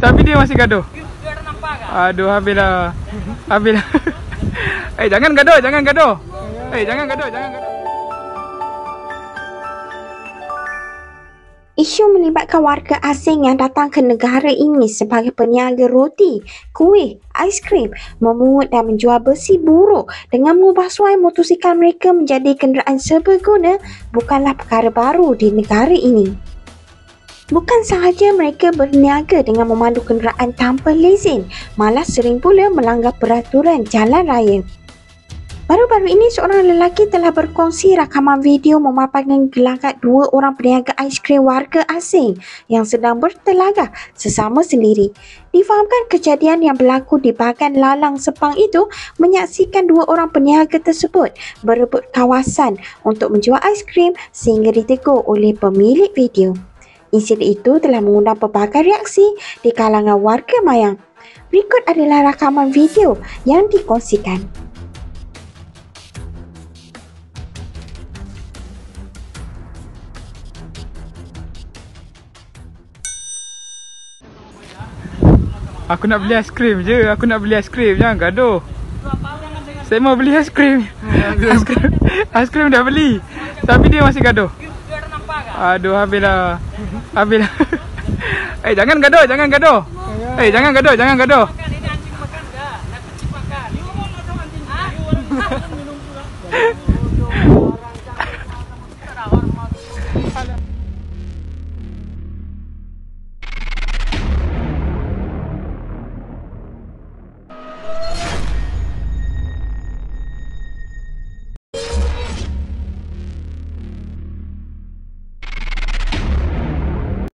Tapi dia masih gaduh. Aduh, habislah. Habislah. eh, jangan gaduh, jangan gaduh. Eh, jangan gaduh, jangan gaduh. Isu melibatkan warga asing yang datang ke negara ini sebagai peniaga roti, kuih, aiskrim, memungut dan menjual besi buruk dengan mengubah suai motosikal mereka menjadi kenderaan serbaguna bukanlah perkara baru di negara ini. Bukan sahaja mereka berniaga dengan memandu kenderaan tanpa lesen, malah sering pula melanggar peraturan jalan raya. Baru-baru ini seorang lelaki telah berkongsi rakaman video memaparkan gelagat dua orang peniaga aiskrim warga asing yang sedang bertelagah sesama sendiri. Difahamkan kejadian yang berlaku di bahagian Lalang Sepang itu menyaksikan dua orang peniaga tersebut berebut kawasan untuk menjual aiskrim sehingga ditegur oleh pemilik video. Insiden itu telah mengundang pelbagai reaksi di kalangan warga Mayang. Berikut adalah rakaman video yang dikongsikan. Aku nak beli aiskrim je. Aku nak beli aiskrim. Jangan gaduh. Saya mau beli aiskrim. Aiskrim, aiskrim dah beli. Tapi dia masih gaduh. Aduh, habislah. Habislah. eh, jangan gaduh, jangan gaduh. Eh, jangan gaduh, jangan gaduh.